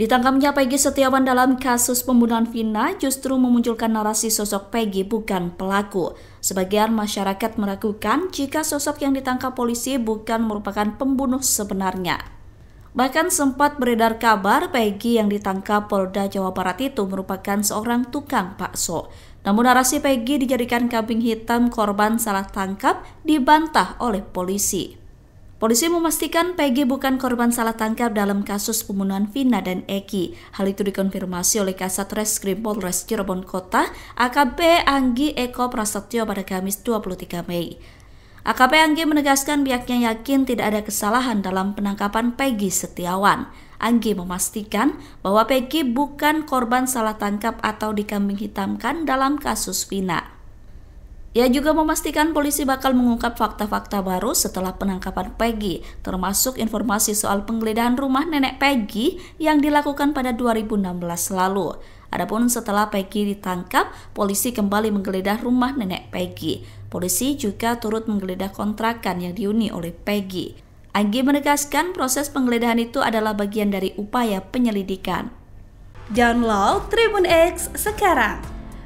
Ditangkapnya Peggy Setiawan dalam kasus pembunuhan Vina justru memunculkan narasi sosok Peggy bukan pelaku. Sebagian masyarakat meragukan jika sosok yang ditangkap polisi bukan merupakan pembunuh sebenarnya. Bahkan sempat beredar kabar Peggy yang ditangkap Polda Jawa Barat itu merupakan seorang tukang bakso. Namun narasi Peggy dijadikan kambing hitam korban salah tangkap dibantah oleh polisi. Polisi memastikan Peggy bukan korban salah tangkap dalam kasus pembunuhan Vina dan Eki. Hal itu dikonfirmasi oleh Kasat Reskrim Polres Cirebon Kota, AKP Anggi Eko Prasetyo pada Kamis 23 Mei. AKP Anggi menegaskan pihaknya yakin tidak ada kesalahan dalam penangkapan Peggy Setiawan. Anggi memastikan bahwa Peggy bukan korban salah tangkap atau dikambing hitamkan dalam kasus Vina. Ia juga memastikan polisi bakal mengungkap fakta-fakta baru setelah penangkapan Peggy, termasuk informasi soal penggeledahan rumah nenek Peggy yang dilakukan pada 2016 lalu. Adapun setelah Peggy ditangkap, polisi kembali menggeledah rumah nenek Peggy. Polisi juga turut menggeledah kontrakan yang dihuni oleh Peggy. Anggi menegaskan proses penggeledahan itu adalah bagian dari upaya penyelidikan. Download Tribun X sekarang